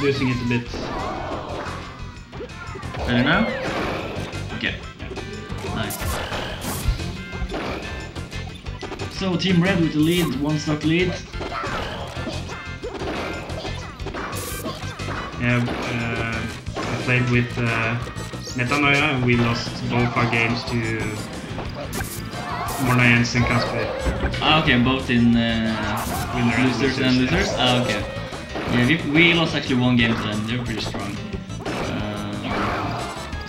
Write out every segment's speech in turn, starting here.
reducing it a bit. Better now? Okay. Nice. So Team Red with the lead, one stock lead. Yeah, uh, I played with uh, Metanoia and we lost both our games to Morna and Kasper. Ah, okay, both in uh, and losers and losers, losers. Ah, okay. Yeah, we, we lost actually one game to them. They were pretty strong. Um,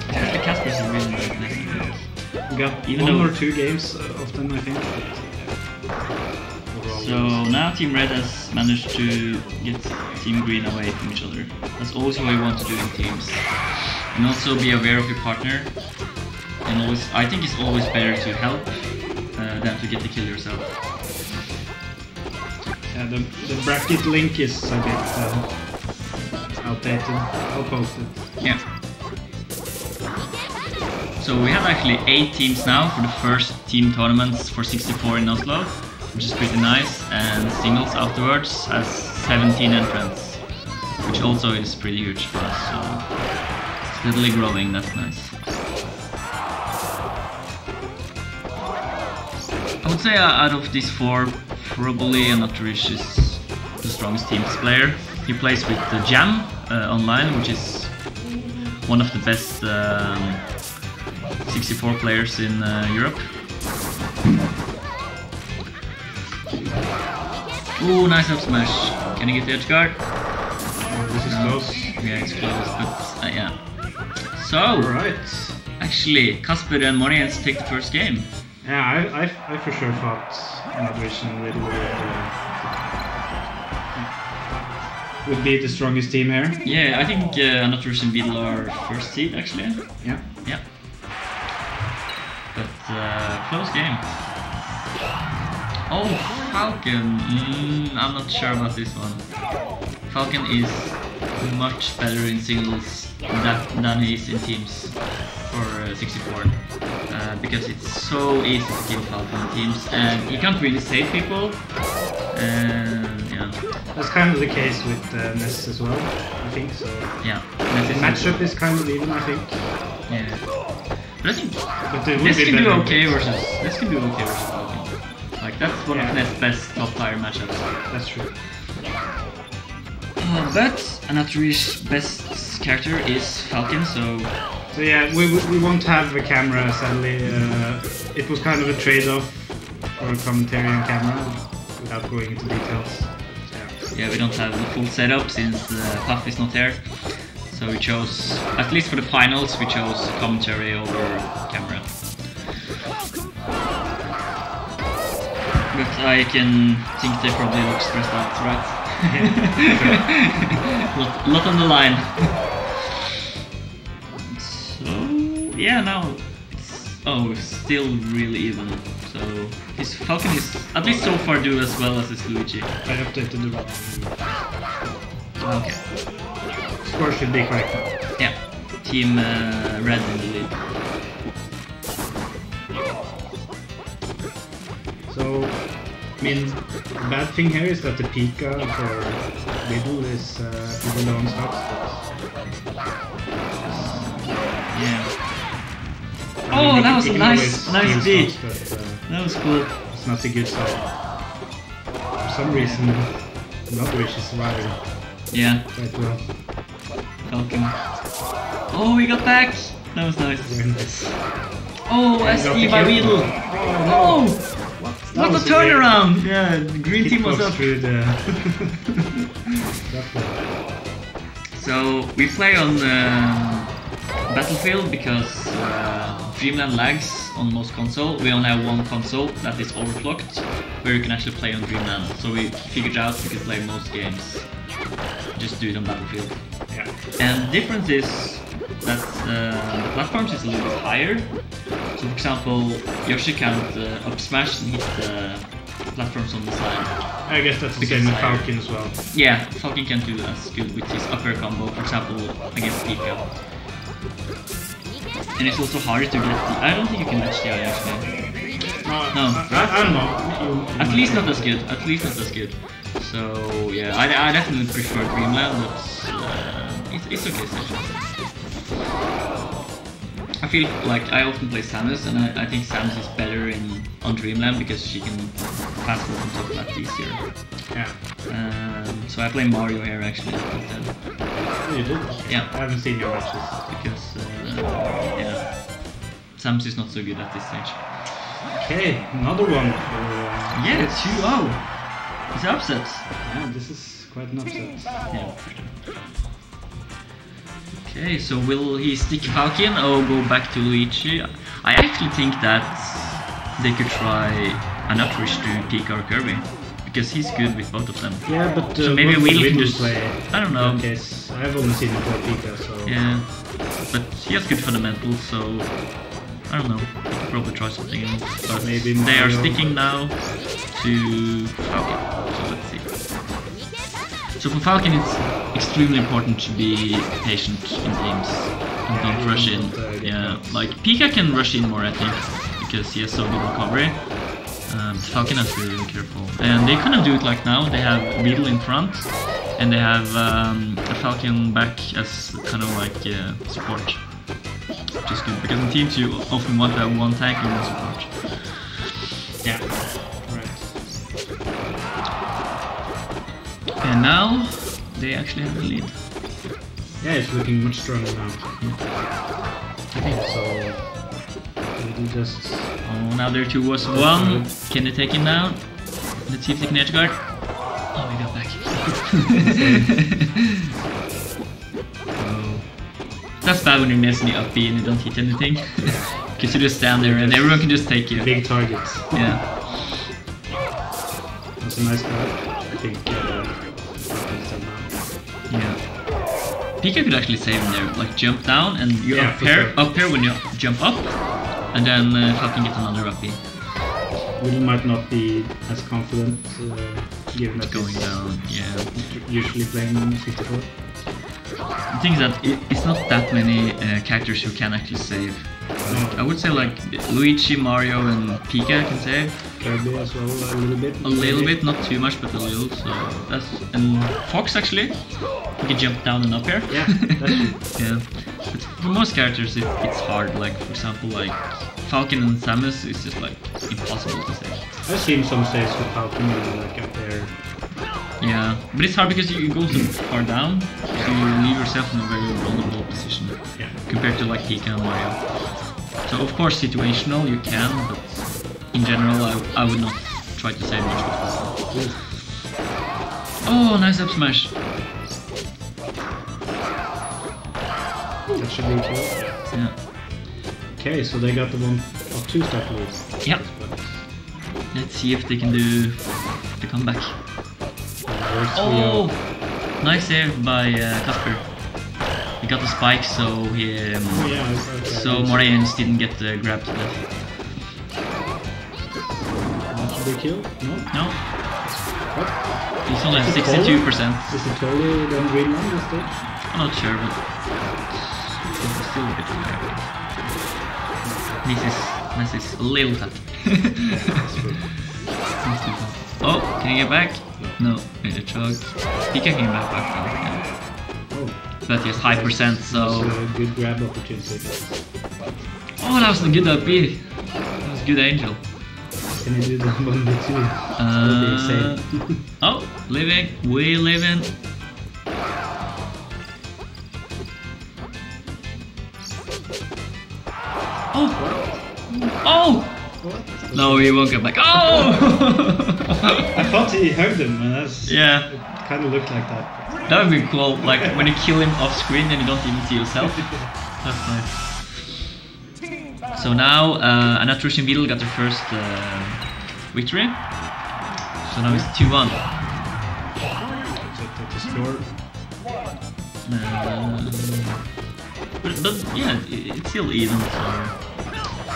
especially Kasper's is really nice. nice. We got Even one though- or two games uh, of them, I think. But, yeah. So now Team Red has managed to get Team Green away from each other. That's always what we want to do in teams. And also be aware of your partner. And always, I think it's always better to help uh, than to get the kill yourself. Yeah, the, the bracket link is a bit uh, outdated. I'll post it. Yeah. So we have actually eight teams now for the first team tournaments for 64 in Oslo, which is pretty nice, and singles afterwards has 17 entrants, which also is pretty huge for us. So steadily growing, that's nice. I would say uh, out of these four, probably Anotherish is the strongest teams player. He plays with the Jam uh, online, which is one of the best um, 64 players in uh, Europe. Ooh, nice up smash. Can you get the edge guard? This is No. close. Yeah, it's close, but uh, yeah. So, Alright. actually, Kasper and Mornajens take the first game. Yeah, I, I, I for sure thought Widl would, uh, would be the strongest team here. Yeah, I think uh, and Beetle are first seed actually. Yeah. Yeah. But uh, close game. Oh, Falcon. Mm, I'm not sure about this one. Falcon is much better in singles that, than he is in teams for uh, 64. Uh, because it's so easy to kill Falcon teams and you can't really save people. And yeah, That's kind of the case with uh, Ness as well, I think. So yeah. the matchup is kind of even, I think. Yeah. But I think But it would This be can do okay versus this can do okay versus Falcon. Like that's one Yeah. of Ness' best top tier matchups. That's true. Uh, but Anotherish's best character is Falcon, so So yeah, we, we- won't have a camera, sadly. Uh, it was kind of a trade-off for a commentary and camera, without going into details. Yeah. yeah, we don't have the full setup since uh, Puff is not there. So we chose, at least for the finals, we chose commentary over camera. But I can think they probably look stressed out, right? lot, lot on the line. Yeah, now it's oh still really even. So his Falcon is at least so far do as well as his Luigi. I updated the Okay. score should be correct now. Yeah. Team uh, Red in the lead. So, I mean, the bad thing here is that the Pika for Widl is uh, pretty low on stocks. Yeah. But- I mean, Oh, that was a nice, nice. But, uh, That was cool. it's not a good side. For some reason, Anotherish is surviving Yeah, quite well. Falcon. Oh, we got back! That was nice. Nice. Oh, SD the by. Widl! Oh, Oh! What, What a turnaround! Yeah, the green team was up. Through the. So we play on um, Battlefield because uh, Dreamland lags on most console. We only have one console that is overclocked, where you can actually play on Dreamland. So we figured out we could play most games. Just do it on Battlefield. Yeah. And the difference is that uh, the platforms is a little bit higher. So for example, Yoshi can't uh, up smash and hit the platforms on the side. I guess that's the same with. Falcon as well. Yeah, Falcon can't do as good with his upper combo, for example, against Pika. And it's also harder to get the... I don't think you can match the eye actually. No, No. I, I, don't know. At least not as good, at least not as good. So yeah, I, I definitely prefer Dreamland, but uh, it's, it's okay still. I feel like I often play Samus, and I, I think Samus is better in on Dreamland because she can fast walk on top of that easier. Yeah. Um, so I play Mario here actually instead. Oh, you did? Yeah. I haven't seen your matches. because uh, Samus is not so good at this stage. Okay, another one. For, uh, Yeah, 2-0. It's upsets. Yeah, this is quite an upset. Yeah. Okay, so will he stick Falcon or go back to Luigi? I actually think that they could try an Uprish to Pika or Kirby. Because he's good with both of them. Yeah, but uh, So maybe Widl can just- play. I don't know. Case, I've only seen him play Pika, so Yeah. But he has good fundamentals, so I don't know. Probably try something else. But Maybe they are sticking now to Falcon. So let's see. So for Falcon it's extremely important to be patient in games and don't rush in. Yeah, like Pika can rush in more I think because he has so good recovery. Um, Falcon has to be really careful. And they kind of do it like now. They have Widl in front, and they have um, a Falcon back as kind of like uh, support. Which is good because in teams you often want to have one tank and one support. yeah. Right. And now they actually have the lead. Yeah, it's looking much stronger now. I think so Widl just Oh, now their two was one. Oh, can they take him down? Let's see if they can edge guard. Oh, we got back. That's bad when you're messing the up B and you don't hit anything. Because you just stand there and everyone can just take you. big targets. Yeah. That's a nice grab. I think. Uh, Falcon's done now. Yeah. Pika could actually save him there, like jump down and you Yeah, up here, sure. up here when you jump up, and then uh, Falcon get another up B. Widl might not be as confident uh, given that Going down, yeah. usually playing 64. The thing is that it, it's not that many uh, characters who can actually save. I would say like Luigi, Mario, and Pika can save Kirby as well a little bit. a little bit, not too much, but a little. So that's and Fox actually, he can jump down and up here. Yeah, yeah. But for most characters, it, it's hard. Like for example, like Falcon and Samus is just like impossible to save. I've seen some saves with Falcon like up there. Yeah, but it's hard because you, go so far down, so you leave yourself in a very vulnerable position Yeah. compared to like Pika and Mario. So of course situational you can, but in general I, I would not try to save much with this. Oh, nice up smash. That should be a. Yeah. Okay, so they got the one or two start leads. Yep. Let's see if they can do the comeback. Oh, Leo. nice save by uh, Kasper. He got the spike, so he um, Oh, yeah, okay. so Mornajens didn't get the grab to death. Should be kill? No? No, What? he's only at 62 percent. Is it totally done green on this stage? I'm not sure, but it's still a bit weird. This is this is a little cut. oh, can you get back? No, made a chug. He can get back back now. Yeah. Oh, But he has high percent, so good grab opportunity. oh, that was a good up B. That was good angel. Can you do the Bumble too? Uh, that would be insane. Oh, living, we living. Oh! Oh! what? No, he won't get back. Oh! I thought he hugged him, and that's yeah, it kind of looked like that. that would be cool. Like when you kill him off screen and you don't even see yourself. That's nice. So now, uh, Anotherish and Widl got the first uh, victory. So now it's 2 1. So to, to score. Uh, but, but yeah, it, it's still even. So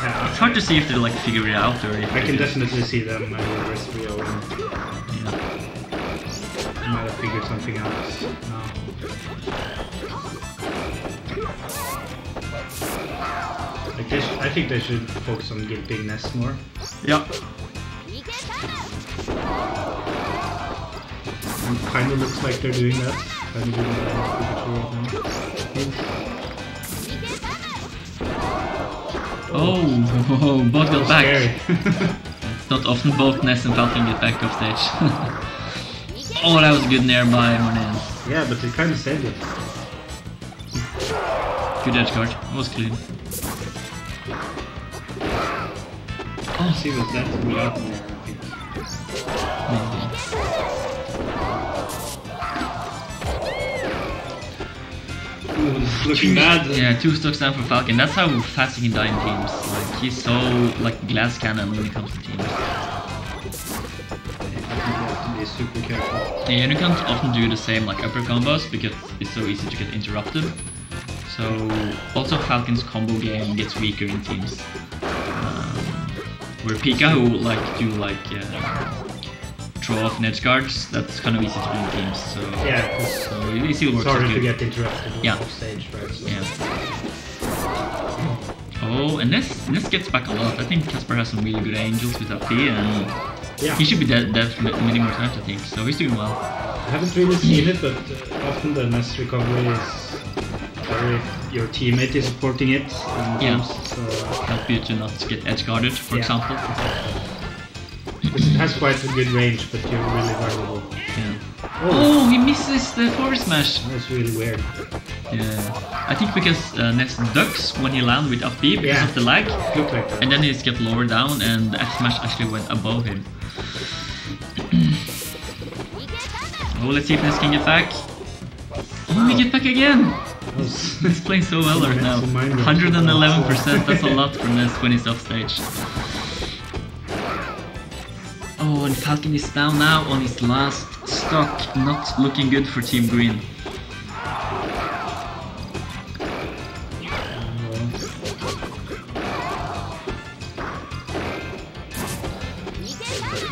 Yeah, it's hard to see if they like figure it out or if I can just- definitely see them reverse 3 0 and Yeah. they might have figured something out now. Like I think they should focus on gilping Ness more. Yeah. It kind of looks like they're doing that. Kind of doing that with Pikachu right now. Oh, oh, both That got back. It's not often both Ness and Falcon get back off stage. oh, that was good nearby, by yeah, but they kind of saved it. Good edge guard. It was clean. Oh, see, was that without there, I think. Maybe. Looking. Yeah, two stocks down for Falcon. That's how fast he can die in teams. Like he's so like glass cannon when it comes to teams. You have to be super careful. Yeah, you can't often do the same like upper combos because it's so easy to get interrupted. So also Falcon's combo game gets weaker in teams. Um, where Pika who like do like uh, draw off edge guards, that's kind of easy to do in teams. So Yeah, so it it's works harder to good. get interrupted Yeah. off stage, right? So. Yeah. Oh, and this this gets back a lot. I think Kasper has some really good angels with AP, and Yeah. he should be dead, dead many more times, I think. So he's doing well. I haven't really seen it, but uh, often the Ness recovery is better if your teammate is supporting it. Yeah. teams, So, uh, Help you to not get edge guarded, for Yeah. example. It has quite a good range, but you're really vulnerable. Yeah. Oh, Oh, he misses the forward smash. that's really weird. Yeah. I think because uh, Ness ducks when he lands with up B because Yeah. of the lag, Looked like that. and then he just get lower down, and the F smash actually went above him. oh, let's see if Ness can get back. Oh, we get back again. He's playing so well right now. That's a mind game. 111%, that's a lot for Ness when he's off stage. Oh, and Falcon is down now on his last stock. Not looking good for Team Green.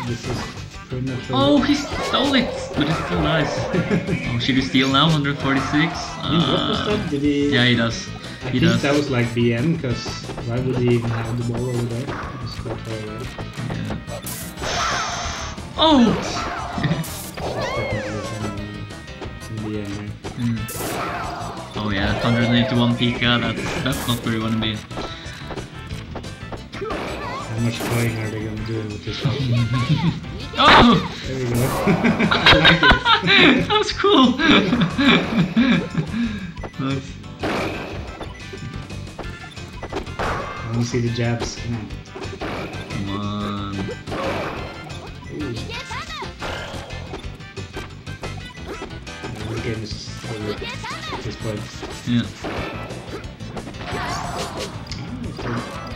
this is pretty much Oh, he stole it! But it's still nice. oh, should he steal now? 146? I mean, what was Uh? He? Yeah, he does. I He think does. that was like BM, because why would he even have the ball over there? Quite far away. Yeah. Oh! It's definitely some BM, right? Oh yeah, 181 Pika, that's, that's not where you wanna be. How much playing are they gonna do with this one? Oh! there we go. I like it. that was cool! nice. I want to see the jabs. Come on. Game is over at this point. Yeah. Ah,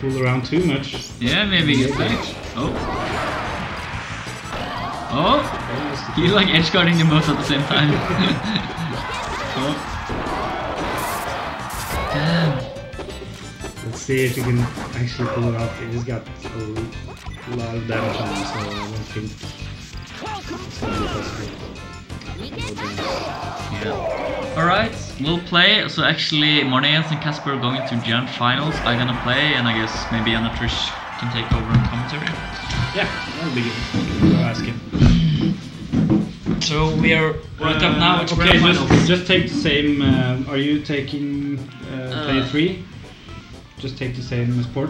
Fool around too much. Yeah, maybe get back. Oh. Oh! He's like edge guarding them both at the same time. oh. Damn. Let's see if you can actually pull it off. He's got a lot of damage on him, so I don't think it's gonna be possible. No damage. Yeah. Alright, we'll play. So actually, Mornajens and Kasper are going to Grand Finals. I'm gonna play, and I guess maybe Anotherish can take over in commentary. Yeah, that'll be good. Go ask him. So we are right up now. It's Uh, okay, Grand just, Finals. just take the same. Uh, are you taking uh, player Uh. three? Just take the same sport.